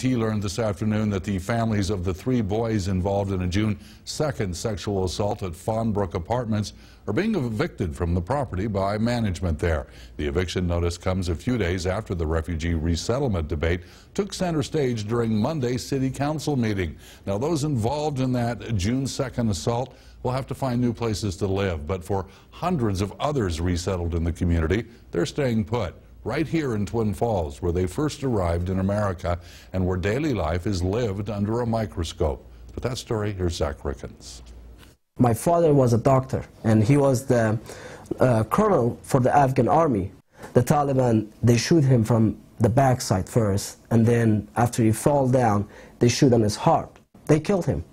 He learned this afternoon that the families of the three boys involved in a June 2nd sexual assault at Fawnbrook Apartments are being evicted from the property by management there. The eviction notice comes a few days after the refugee resettlement debate took center stage during Monday's city council meeting. Now, those involved in that June 2nd assault will have to find new places to live, but for hundreds of others resettled in the community, they're staying put right here in Twin Falls, where they first arrived in America and where daily life is lived under a microscope. But that story, here's Zach Rickens. My father was a doctor, and he was the uh, colonel for the Afghan army. The Taliban, they shoot him from the backside first, and then after he fall down, they shoot on his heart. They killed him.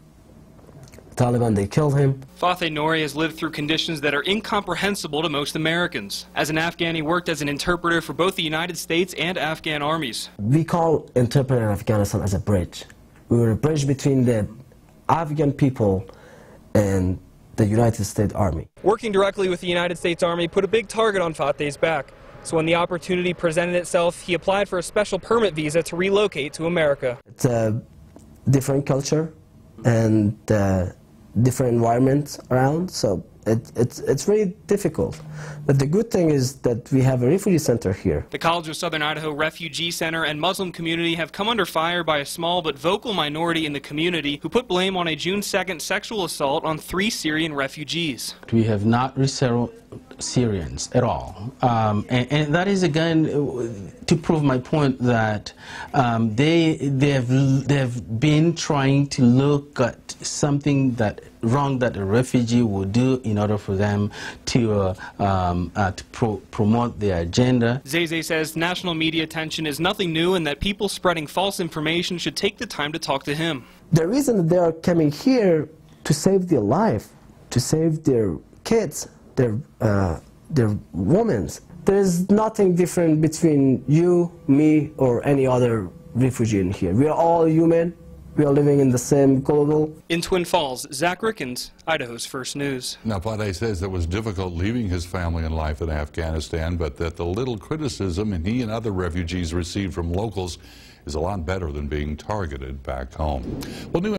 Taliban, they killed him. Fateh Nouri has lived through conditions that are incomprehensible to most Americans. As an Afghan, he worked as an interpreter for both the United States and Afghan armies. We call interpreter in Afghanistan as a bridge. We were a bridge between the Afghan people and the United States Army. Working directly with the United States Army put a big target on Fateh's back. So when the opportunity presented itself, he applied for a special permit visa to relocate to America. It's a different culture and uh, different environments around, so it, it's, it's really difficult. But the good thing is that we have a refugee center here. The College of Southern Idaho Refugee Center and Muslim community have come under fire by a small but vocal minority in the community who put blame on a June 2nd sexual assault on three Syrian refugees. We have not resettled Syrians at all. Um, and, and, that is again to prove my point that um, they, they, have, they have been trying to look at something that wrong that a refugee would do in order for them to, uh, um, uh, to pro promote their agenda. Zeze says national media attention is nothing new and that people spreading false information should take the time to talk to him. The reason that they are coming here to save their life, to save their kids, their, uh, their women. There's nothing different between you, me, or any other refugee in here. We are all human. We are living in the same global. In Twin Falls, Zach Rickens, Idaho's First News. Now, Fateh says it was difficult leaving his family and life in Afghanistan, but that the little criticism he and other refugees received from locals is a lot better than being targeted back home. Well, new